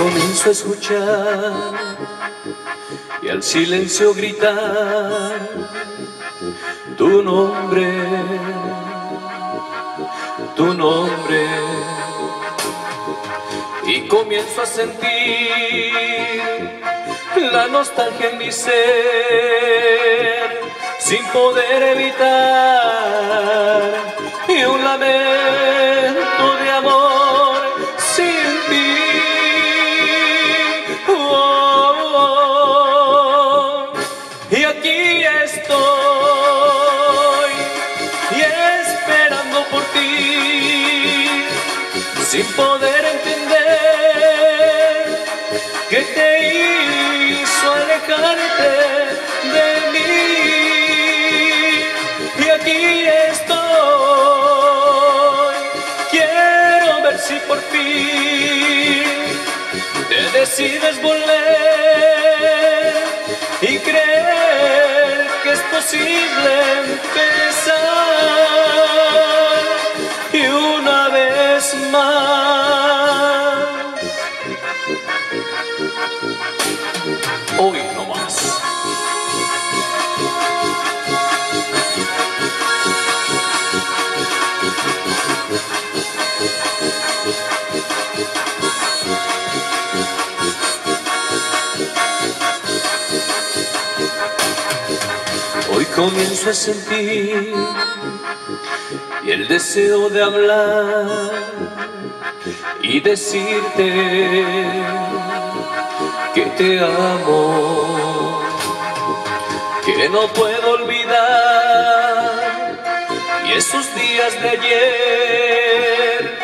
comienzo a escuchar y al silencio gritar tu nombre, tu nombre. Y comienzo a sentir la nostalgia en mi ser, sin poder evitar si poder. Hoy no más. Hoy comienzo a sentir y el deseo de hablar y decirte te amo, que no puedo olvidar, y esos días de ayer,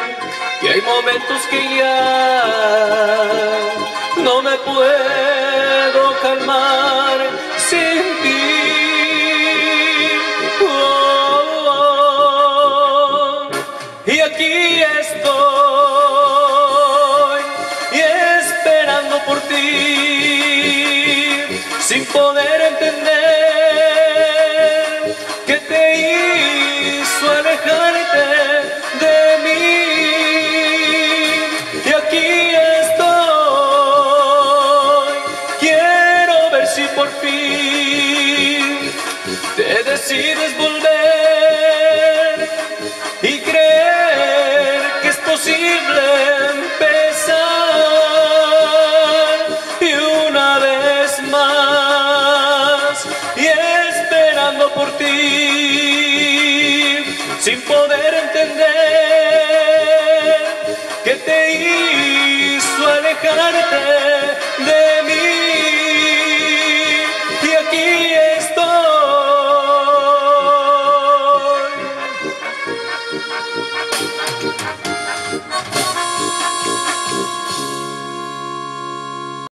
que hay momentos que ya no me puedo calmar. sin poder entender que te hizo alejarte de mí. Y aquí estoy.